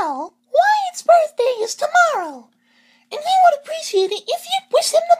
know, Wyatt's birthday is tomorrow, and he would appreciate it if you'd wish him the